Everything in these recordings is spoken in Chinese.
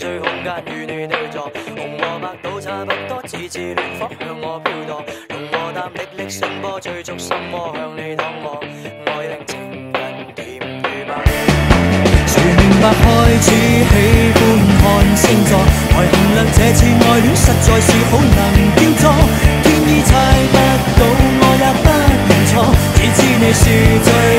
最空间与你对坐红和白都差不多此次的火向我飘荡龙和淡的力相波追逐心魔向你躺卧爱令情人甜如白。谁明白开始喜欢看星座来衡量这次爱恋实在是好难叫错天意猜不到我也不认错只知你是最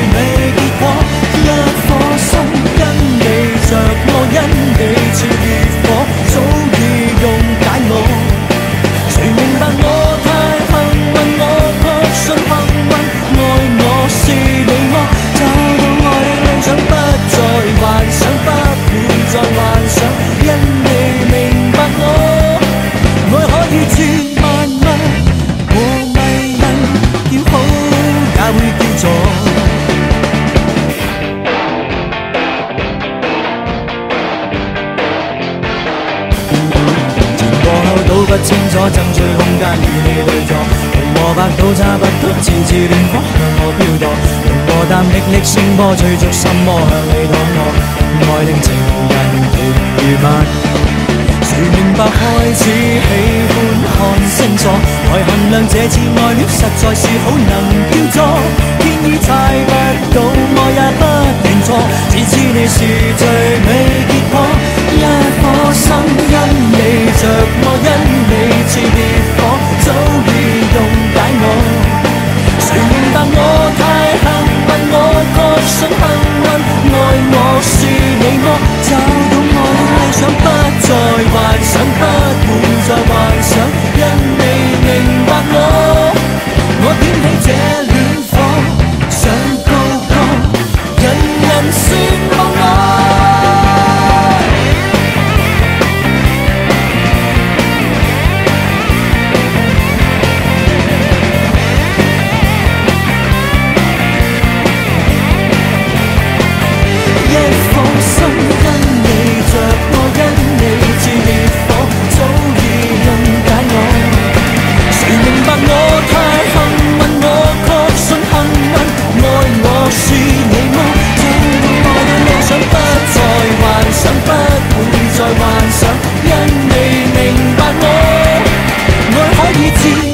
不清楚，争取空间与你对坐，红和白都差不多，次次乱火向我飘堕，用和淡力力声波追逐心魔向你躺卧，爱令情人疲如晚。谁明白开始喜欢看星座，来衡量这次爱恋实在是好能叫座。天意猜不到，我也不认错，只知你是最 我，我卷起这。pity